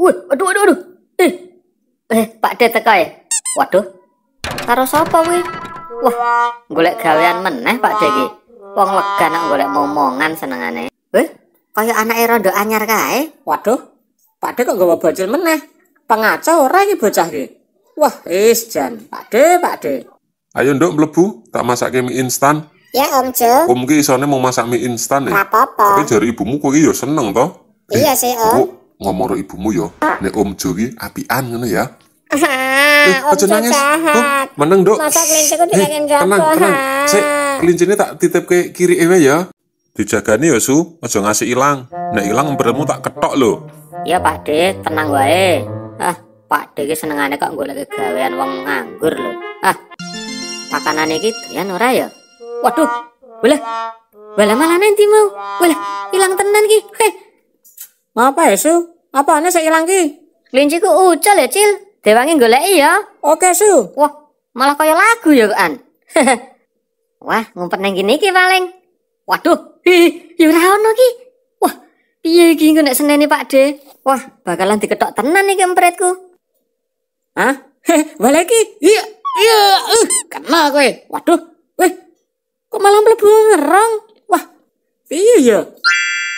Wih, aduh aduh aduh. Eh. Eh, Pak De teko ya. Waduh. Karo sapa kuwi? Wah, golek gawean meneh Pak De iki. Wong lega nak golek momongan senengane. Eh, kaya anake rondo anyar kae. Waduh, Pak De kok gawa bajil meneh. Pengacau ora iki bocah iki. Wah, wis jan. Pak De, Pak De. Ayo nduk mlebu, tak masake mie instan. Ya Om Jo, Om ki isone mau masak mie instan ya. apa-apa. Tapi jari ibumu kok ya seneng toh? Iya sih Om. Ngomong karo ibumu ya, nek Om Jo ki apian ngono ya. Ah, Om aja nangis. Oh, meneng, Dok. Masa kelinciku Eh, tidak jago. tenang, tenang. ha? Sik, kelincine tak titip ke kiri ewe ya. Dijagani ya, Su. Aja ngasih ilang. Nek ilang embermu tak ketok lho. Ya Pak De, tenang wae. Ah, Pak De ki senengane kok golek gawean wong nganggur lho. Ah. Pakanan iki doyan ora ya? Waduh. Boleh. Boleh malah nanti mau. Boleh. Hilang tenan ki. Heh. Apa ya, Su? Apa aneh saya ilang ki? Kelinciku ucul ya, Cil. Dewangi goleki ya. Oke, Su. Wah, malah kaya lagu ya, kan. Wah, ngumpet nang kene iki paling. Waduh, hi, ya ora ono ki. Wah, piye iki engko nek seneni Pak De? Wah, bakalan diketok tenan iki empretku. Hah? Balik ki. Iya, iya. Uh, kena kowe. Waduh. Weh. Kok malah mlebu ngerong? Wah. Piye ya?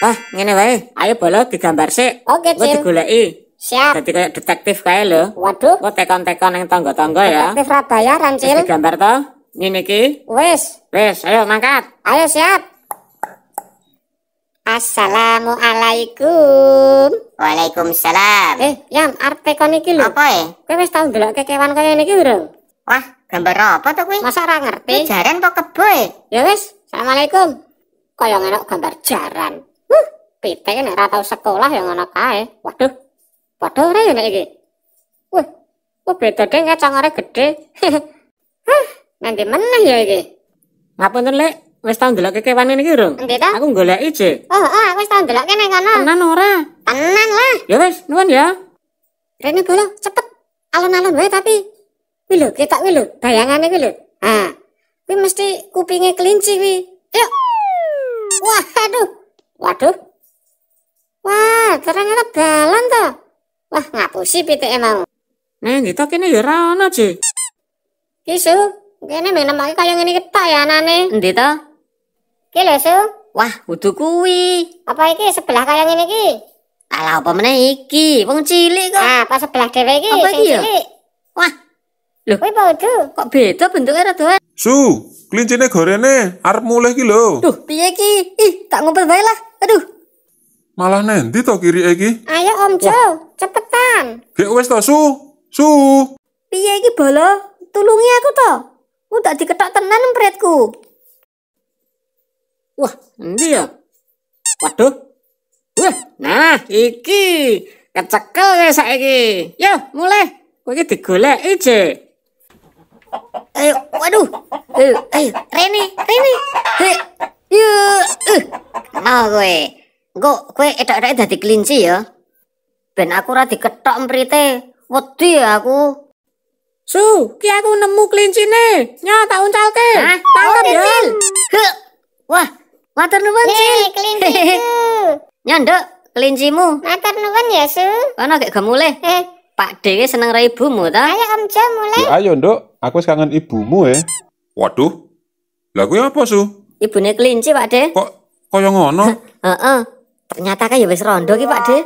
Ah, ngene wae. Ayo bolo digambar sik. Oke, Gue Cil. digoleki. Siap. Dadi kayak detektif kae lho. Waduh, Gue tekon-tekon yang tangga-tangga ya. detektif Rabayaran, Terus Cil. digambar toh. Ngene iki. Wes, Wes, ayo mangkat. ayo siap. Assalamualaikum. Waalaikumsalam. Eh, Yam, arep tekon iki lho. Apa ya? Kowe wis tau ndelok kekewan kaya niki urung? Wah, gambar apa tuh kuwi? Masa ora ngerti? Jaran kok kebo ya? Ya wis, Assalamualaikum. Kaya enak gambar jaran. Pitik nek ora tau sekolah ya ngono kae. Waduh. Padha ora ya nek iki. Wah, kok beda deh kacangare gede. Hah, nanti meneh ya iki. Ngapunten, Lek. Wis tau ndelok kekewan iki urung? Endi ta? Aku goleki, Cik. Oh, oh, aku wis tau ndelok kene kono. Tenan ora? Tenan lah. Ya wis, nuwun ya. Rene bola cepet. Alon-alon wae tapi. Kuwi lho, ketak kuwi lho, bayangane kuwi lho. Ha. Kuwi mesti kupinge kelinci kuwi. Yuk. Waduh. Waduh. Wah, ternyata balon to. Wah, ngapusi pitike mau. Nih, kita kene ya ora ono, Cik. Kisu, kene mbek nemake kaya ngene ketok ya anane. Endi to? Ki lho, Su. Wah, kudu kuwi. Apa iki sebelah kaya ngene iki? Alah apa meneh iki? Wong cilik kok. Ah, apa sebelah dhewe iki Apa iki ya? Wah, Kuwi podo. kok beda bentuknya rada. Su, kelincine gorene arep mulih ki lho. Duh, piye iki? Ih, tak ngumpet bae lah. Aduh. Malah nendi to kiri iki? Ayo Om Jo, cepetan. Gek wis to, Su. Su. Piye iki bolo? Tulungi aku to. Ku tak diketok tenan empretku. Wah, endi ya? Waduh. Wah, nah iki kecekel kowe saiki. Yo, mulai. Kowe iki digoleki, Cik. Ayo, waduh. Ayo, ayo, Rene, Rene. Hei, yuk. Uh, kenal kowe. Engko kowe etok-etok dadi kelinci ya. Ben aku ora diketok emprite. Wedi aku. Su, ki aku nemu klincine. Nyo, tak uncalke. Tangkap Oke, ya. Heh. Wah, matur nuwun, Cil. Kelinciku. Nyondok kelincimu. Matur nuwun ya, Su. Kono gek gemulih. Eh, Pak Dewi seneng ra ibumu ta? ayo Om Jo mulai. Ya ayo, Nduk. Aku wis kangen ibumu ya. Waduh. Lah kuwi apa, Su? Ibune kelinci, Pak De. Kok kaya ngono? Heeh. Ternyata kayak wis rondo ki Pak De.